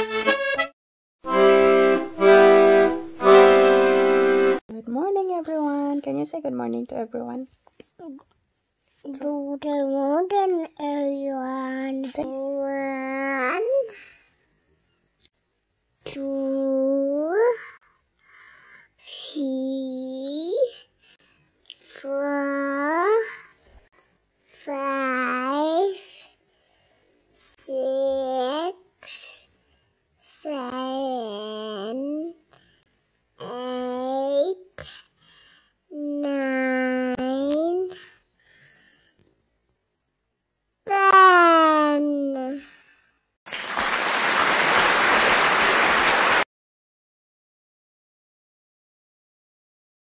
Good morning, everyone. Can you say good morning to everyone? Good morning, everyone. One, two, three, four. 水